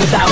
without